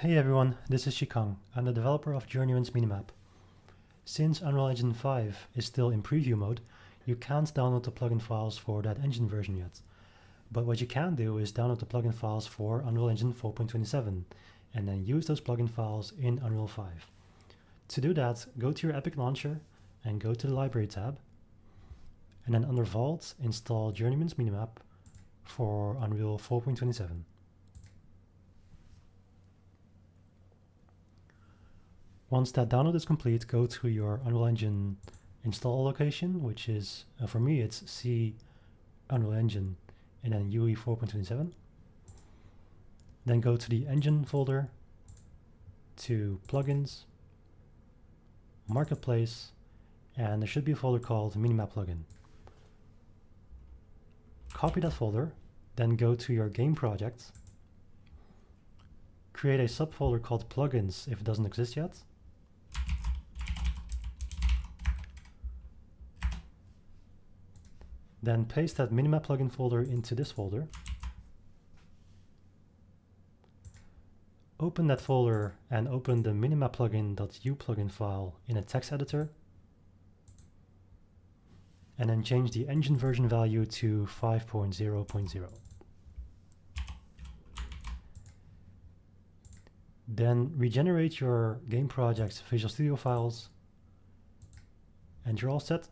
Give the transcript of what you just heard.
Hey everyone, this is Zhi Kang. I'm the developer of Journeyman's Minimap. Since Unreal Engine 5 is still in preview mode, you can't download the plugin files for that engine version yet. But what you can do is download the plugin files for Unreal Engine 4.27 and then use those plugin files in Unreal 5. To do that, go to your Epic Launcher and go to the Library tab. And then under Vault, install Journeyman's Minimap for Unreal 4.27. Once that download is complete, go to your Unreal Engine install location, which is, uh, for me, it's C Unreal Engine and then UE 4.27. Then go to the engine folder, to plugins, marketplace, and there should be a folder called Minimap plugin. Copy that folder, then go to your game project, create a subfolder called plugins if it doesn't exist yet, Then paste that Minimap plugin folder into this folder. Open that folder and open the minimap plugin.uplugin file in a text editor. And then change the engine version value to 5.0.0. Then regenerate your game project's Visual Studio files and you're all set.